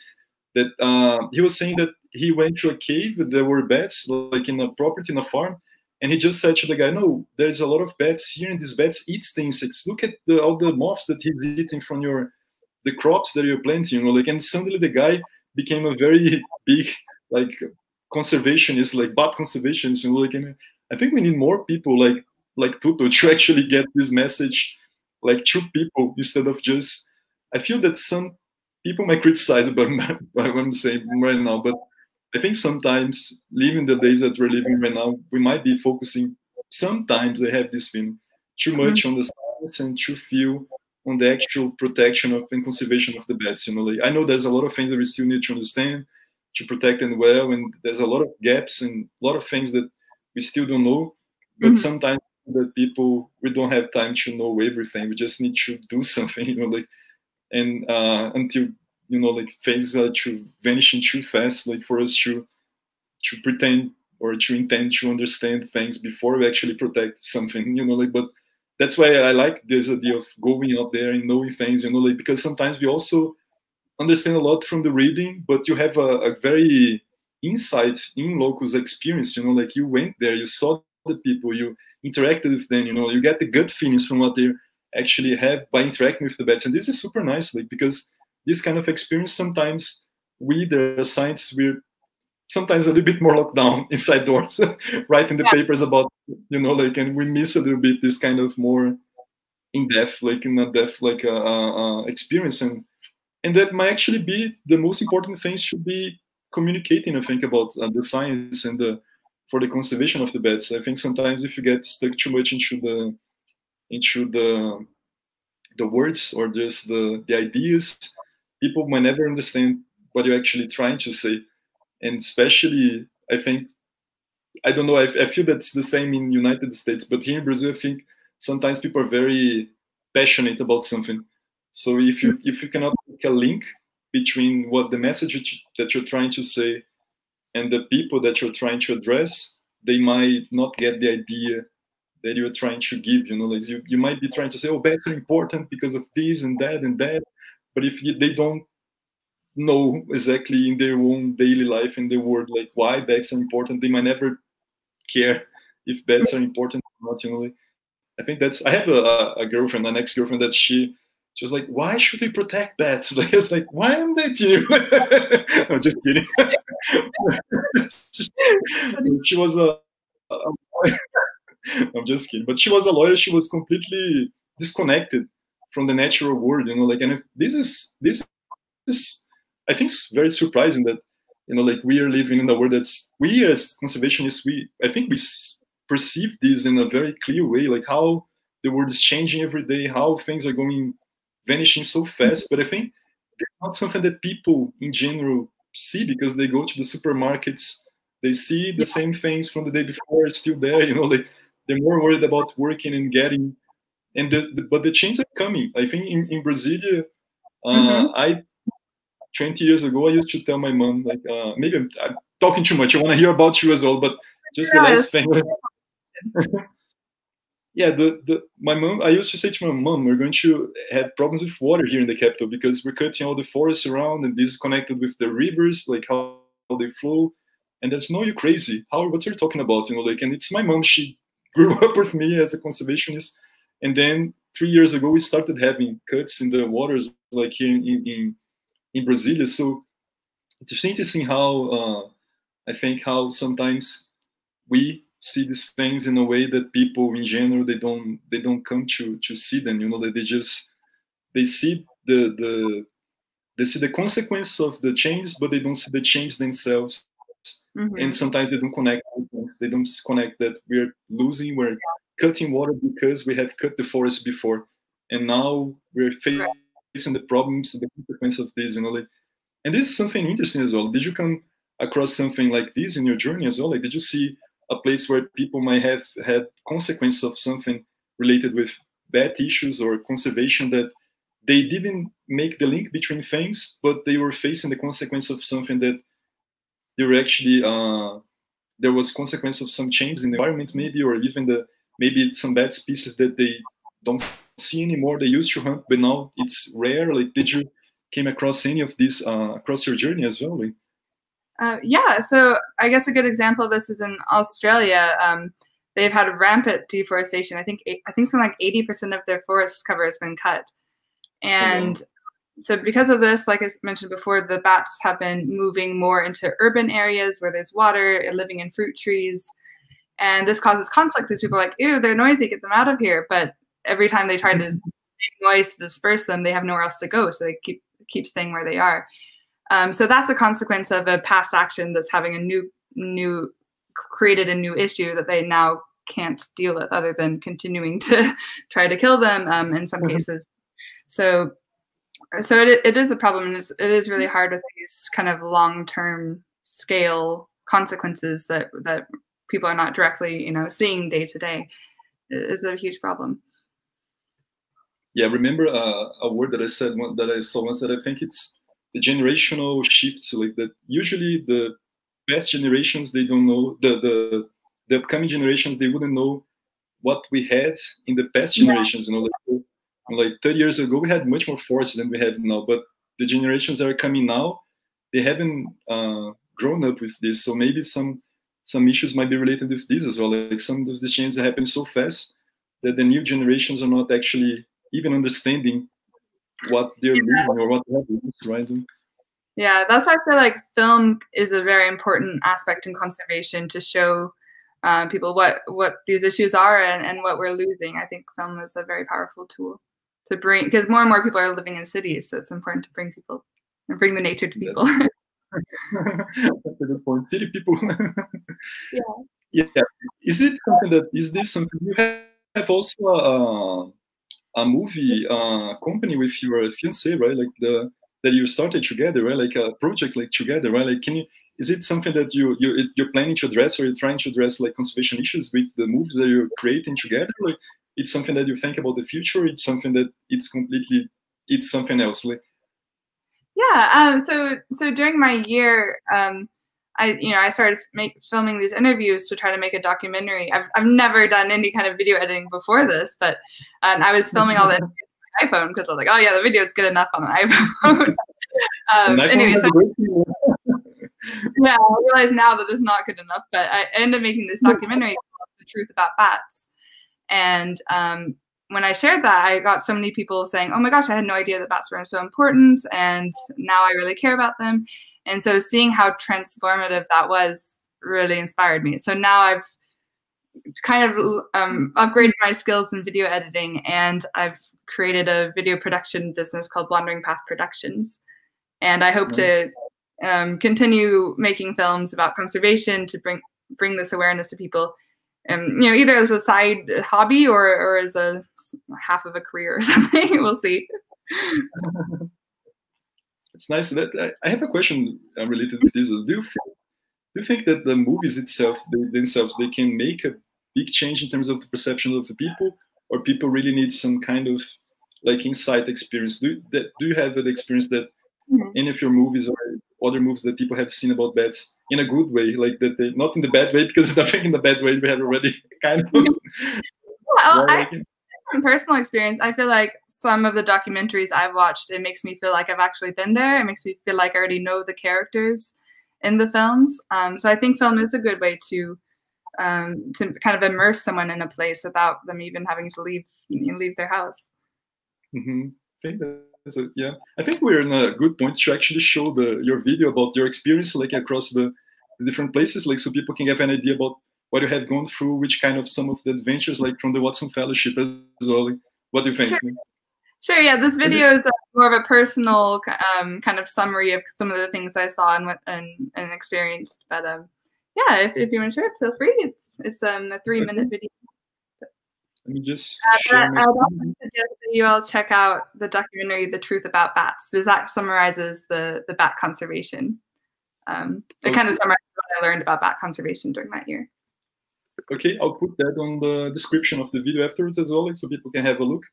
that uh, he was saying that he went to a cave. There were bats, like in a property in a farm, and he just said to the guy, "No, there's a lot of bats here, and these bats eat insects. Look at the, all the moths that he's eating from your the crops that you're planting." You know, like, and suddenly the guy became a very big like conservationist, like bat conservationist. You know, like, and I think we need more people like like Toto to actually get this message, like to people instead of just. I feel that some people might criticize about what I'm saying right now, but I think sometimes living the days that we're living right now, we might be focusing. Sometimes I have this feeling too much mm-hmm. on the science and too few on the actual protection of and conservation of the bats. You know, like I know there's a lot of things that we still need to understand to protect and well, and there's a lot of gaps and a lot of things that we still don't know. But mm-hmm. sometimes that people we don't have time to know everything. We just need to do something. You know, like and uh, until you know like things are to vanishing too fast like for us to to pretend or to intend to understand things before we actually protect something you know like but that's why i like this idea of going out there and knowing things you know like because sometimes we also understand a lot from the reading but you have a, a very insight in locals experience you know like you went there you saw the people you interacted with them you know you get the gut feelings from what they actually have by interacting with the bats and this is super nice like because this kind of experience, sometimes we, the scientists, we're sometimes a little bit more locked down inside doors, writing the yeah. papers about, you know, like, and we miss a little bit this kind of more in depth, like in a depth, like uh, uh, experience, and and that might actually be the most important things should be communicating. I think about uh, the science and the for the conservation of the beds. I think sometimes if you get stuck too much into the into the the words or just the the ideas, people might never understand what you're actually trying to say. And especially, I think, I don't know, I, I feel that's the same in United States, but here in Brazil, I think sometimes people are very passionate about something. So if you if you cannot make a link between what the message that you're trying to say and the people that you're trying to address, they might not get the idea that you're trying to give. You know, like you, you might be trying to say, oh, that's important because of this and that and that. But if you, they don't know exactly in their own daily life in the world like why bats are important, they might never care if bats are hmm. important or not. You know, like, I think that's. I have a, a girlfriend, an ex girlfriend that she she was like, "Why should we protect bats?" Like, it's like, "Why am they you?" I'm just kidding. she was a. I'm just kidding, but she was a lawyer. She was completely disconnected from the natural world, you know. Like, and this is this is, I think, it's very surprising that you know, like we are living in a world that's we as conservationists, we I think we perceive this in a very clear way, like how the world is changing every day, how things are going vanishing so fast. But I think it's not something that people in general see because they go to the supermarkets, they see the same things from the day before still there. You know, like they're more worried about working and getting. And the, the but the changes are coming. I think in in Brasilia, uh, mm-hmm. I 20 years ago, I used to tell my mom, like, uh, maybe I'm, I'm, talking too much. I want to hear about you as well, but just the last thing. yeah, the, the my mom, I used to say to my mom, we're going to have problems with water here in the capital because we're cutting all the forests around and this is connected with the rivers, like how, how they flow. And that's no, you crazy. How, what are you talking about? You know, like, and it's my mom, she grew up with me as a conservationist. And then three years ago, we started having cuts in the waters, like here in, in in Brasilia. So it's interesting how uh, I think how sometimes we see these things in a way that people in general they don't they don't come to to see them. You know that they just they see the the they see the consequence of the change, but they don't see the change themselves. Mm-hmm. And sometimes they don't connect. They don't connect that we're losing, we're cutting water because we have cut the forest before, and now we're facing the problems, the consequence of this, you know, like, and this is something interesting as well. Did you come across something like this in your journey as well? Like, did you see a place where people might have had consequence of something related with bad issues or conservation that they didn't make the link between things, but they were facing the consequence of something that they were actually uh, there was consequence of some change in the environment, maybe, or even the maybe some bad species that they don't see anymore. They used to hunt, but now it's rare. Like, did you came across any of these uh, across your journey as well? Like? Uh, yeah, so I guess a good example of this is in Australia. Um, they've had rampant deforestation. I think I think something like eighty percent of their forest cover has been cut, and oh, so because of this, like I mentioned before, the bats have been moving more into urban areas where there's water, living in fruit trees, and this causes conflict because people are like, "Ew, they're noisy, get them out of here." But every time they try to mm-hmm. make noise to disperse them, they have nowhere else to go, so they keep keep staying where they are. Um, so that's a consequence of a past action that's having a new new created a new issue that they now can't deal with, other than continuing to try to kill them um, in some mm-hmm. cases. So so it, it is a problem and it's, it is really hard with these kind of long-term scale consequences that that people are not directly you know seeing day to day is a huge problem yeah, remember uh, a word that I said that I saw once that I think it's the generational shifts. Like that, usually the past generations they don't know the the the upcoming generations they wouldn't know what we had in the past generations. Yeah. You know, like, like 30 years ago we had much more force than we have now, but the generations that are coming now they haven't uh, grown up with this. So maybe some some issues might be related with this as well. Like some of these changes happen so fast that the new generations are not actually even understanding what they're yeah. or what right? Yeah, that's why I feel like film is a very important aspect in conservation to show uh, people what what these issues are and, and what we're losing. I think film is a very powerful tool to bring because more and more people are living in cities, so it's important to bring people and bring the nature to people. That's a good point. City people. yeah. Yeah. Is it something that is this something you have also? Uh, a movie uh, company with your fiance, right? Like the that you started together, right? Like a project like together, right? Like can you is it something that you, you you're planning to address or you're trying to address like conservation issues with the movies that you're creating together? Like it's something that you think about the future, it's something that it's completely it's something else. Like yeah, um, so so during my year, um, I, you know, I started make, filming these interviews to try to make a documentary. I've, I've never done any kind of video editing before this, but um, I was filming all that on my iPhone because I was like, oh yeah, the video is good enough on an iPhone. um, anyway, so, yeah, I realize now that it's not good enough, but I ended up making this documentary called The truth about bats. And um, when I shared that, I got so many people saying, "Oh my gosh, I had no idea that bats were so important, and now I really care about them." And so, seeing how transformative that was really inspired me. So now I've kind of um, upgraded my skills in video editing, and I've created a video production business called Wandering Path Productions. And I hope nice. to um, continue making films about conservation to bring bring this awareness to people um, you know, either as a side hobby or, or as a half of a career or something. we'll see. it's nice that I have a question uh, related to this. Do you, do you think that the movies itself, they, themselves, they can make a big change in terms of the perception of the people, or people really need some kind of like insight experience? Do that? Do you have an experience that mm-hmm. any of your movies or other movies that people have seen about bats in a good way, like that they not in the bad way because I think in the bad way we have already kind of. well, I, from personal experience, I feel like some of the documentaries I've watched, it makes me feel like I've actually been there. It makes me feel like I already know the characters in the films. Um, so I think film is a good way to um, to kind of immerse someone in a place without them even having to leave leave their house. Mm-hmm. I think a, yeah, I think we're in a good point to actually show the your video about your experience, like across the, the different places, like so people can have an idea about what you have gone through, which kind of some of the adventures, like from the Watson Fellowship as well. What do you think? Sure. Sure. Yeah, this video is more of a personal um, kind of summary of some of the things I saw and and, and experienced. But um, yeah, if, if you want to share, feel free. It's it's um, a three minute video. Let me just. Uh, I would also suggest that you all check out the documentary "The Truth About Bats" because that summarizes the the bat conservation. Um, it okay. kind of summarizes what I learned about bat conservation during that year. Okay, I'll put that on the description of the video afterwards as well, so people can have a look.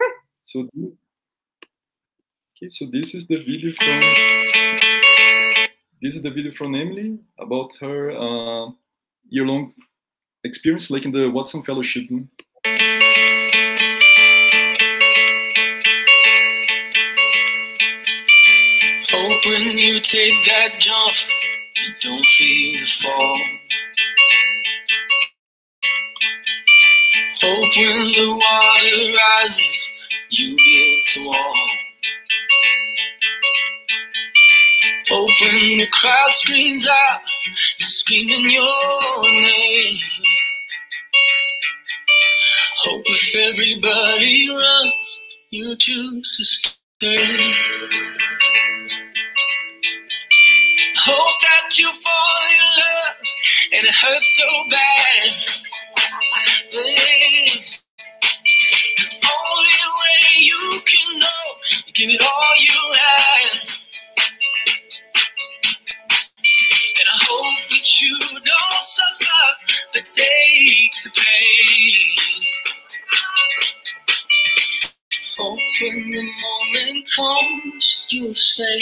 So, okay, so this is the video from this is the video from Emily about her uh, year-long experience, like in the Watson Fellowship. Hope when you take that jump, you don't feel the fall. Hope when the water rises, you build a wall. Hope when the crowd screams out, screaming your name. Hope if everybody runs, you choose to stay. Hope that you fall in love and it hurts so bad. Give it all you have. And I hope that you don't suffer, but take the pain. Hope when the moment comes, you'll say,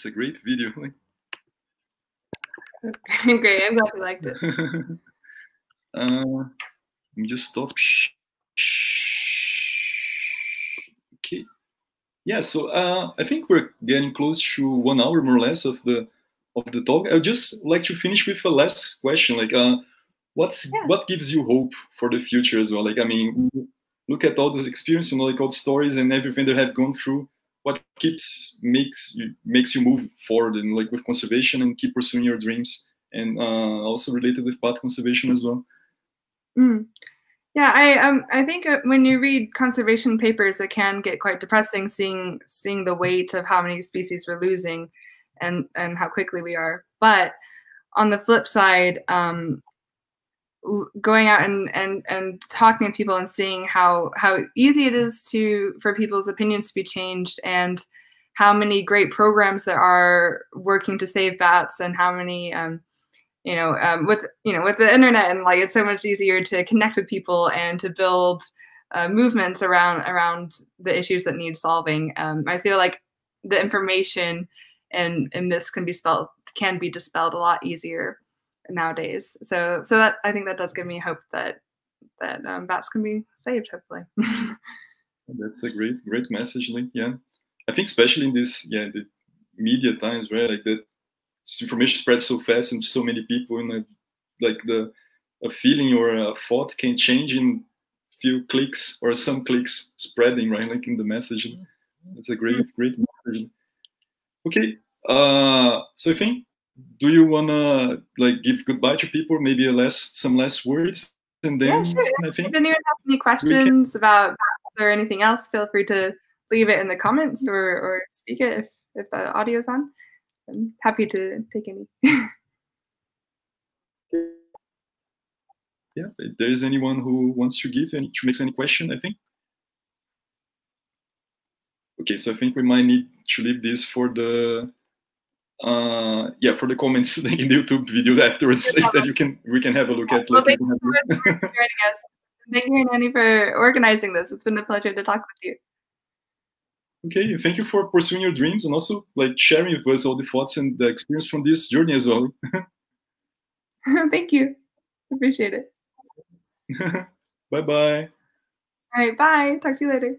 that's a great video. great, I'm glad you liked it. uh, let me just stop. Okay. Yeah, so uh, I think we're getting close to one hour more or less of the of the talk. I would just like to finish with a last question. Like, uh, what's yeah. what gives you hope for the future as well? Like, I mean, look at all this experience, you know, like all the stories and everything that have gone through. What keeps makes you makes you move forward and like with conservation and keep pursuing your dreams, and uh, also related with bat conservation as well. Mm. Yeah, I um I think uh, when you read conservation papers, it can get quite depressing seeing seeing the weight of how many species we're losing, and and how quickly we are. But on the flip side, um, going out and, and and talking to people and seeing how how easy it is to for people's opinions to be changed and how many great programs there are working to save bats and how many um, you know um, with you know with the internet and like it's so much easier to connect with people and to build uh, movements around around the issues that need solving. Um, i feel like the information and and this can be spelled can be dispelled a lot easier nowadays. So so that I think that does give me hope that that um, bats can be saved. Hopefully. That's a great great message, Link. Yeah, I think especially in this yeah the media times where like that information spreads so fast and so many people and like the a feeling or a thought can change in few clicks or some clicks spreading right like in the message that's a great great message okay uh so i think do you wanna like give goodbye to people? Maybe a less some less words, and then yeah, sure. I think. If anyone has any questions about or anything else, feel free to leave it in the comments or or speak it if if the audio's on. I'm happy to take any. yeah, if there is anyone who wants to give any to make any question, I think. Okay, so I think we might need to leave this for the uh, yeah, for the comments in the YouTube video afterwards that you can we can have a look at. Well, thank you for joining us. Thank you, for organizing this. It's been a pleasure to talk with you. Okay, thank you for pursuing your dreams and also like sharing with us all the thoughts and the experience from this journey as well. thank you. Appreciate it. bye bye. All right, bye. Talk to you later.